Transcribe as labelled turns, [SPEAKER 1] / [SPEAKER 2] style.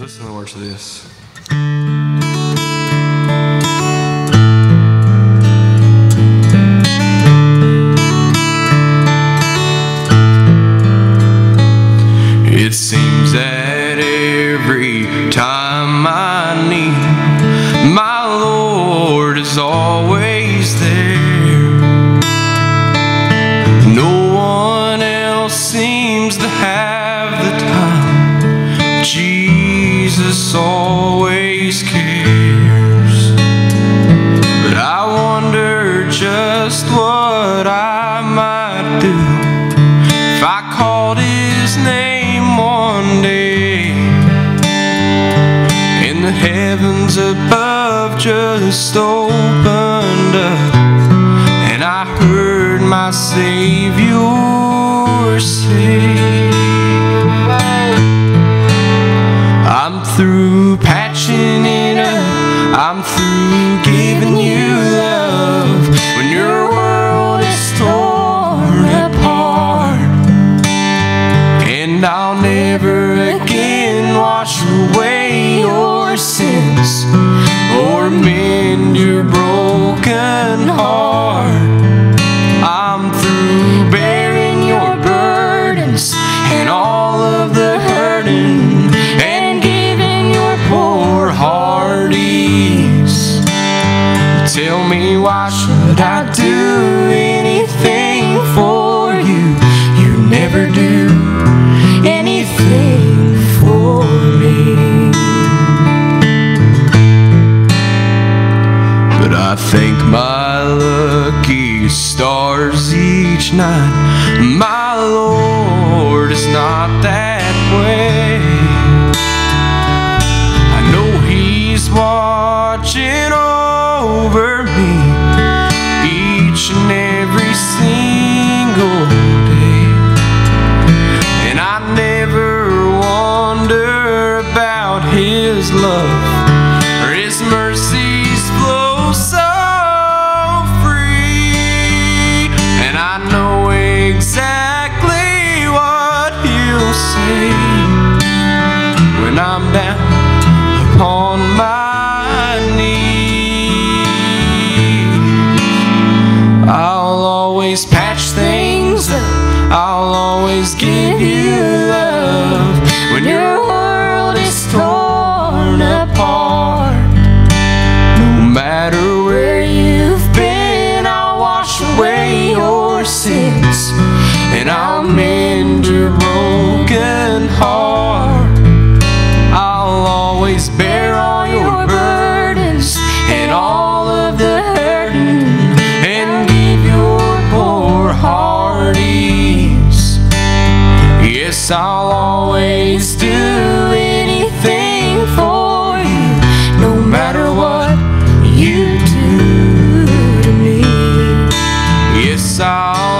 [SPEAKER 1] Listen to the words of this. It seems that every time I need, my Lord is always Always cares. But I wonder just what I might do. If I called his name one day. And the heavens above just opened up. And I heard my Savior I'm through giving you love when your world is torn apart. And I'll never again wash away your sins or mend your broken heart. I'm through bearing your burdens and all of the Why should I do anything for you? You never do anything for me. But I thank my lucky stars each night. My Lord is not that His mercies flow so free. And I know exactly what He'll say when I'm down upon my knees. I'll always patch things up. I'll always give you love when your saw